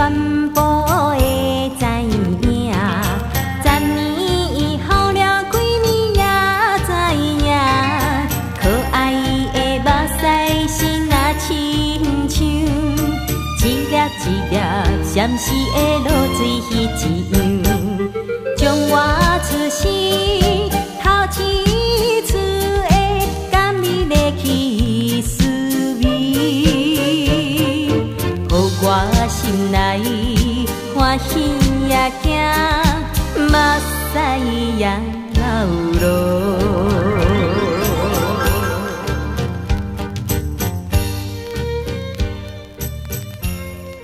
全部会知影。十年后了，几年也知影。可爱的目屎是那亲像一粒一粒闪烁的露水彼一样。将我此生头一次的甘的。心内欢喜也惊，目屎也流落。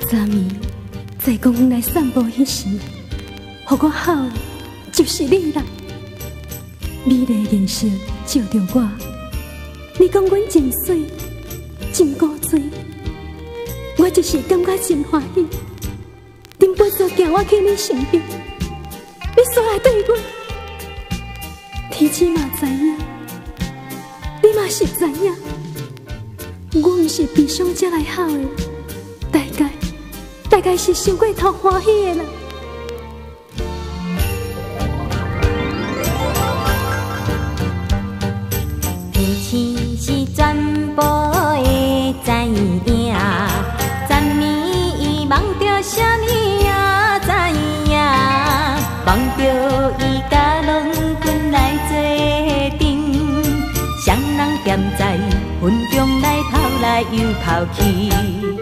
昨暝在公园来散步迄时，予我好的就是你啦。美丽的颜色照着我，你讲阮真水、真欢喜。顶杯做行我去你身边，你煞来对我，天气嘛知影，你嘛是知影，我毋是悲伤才来好的，大概。大概是想过头欢喜的啦。在云中来跑来又跑去，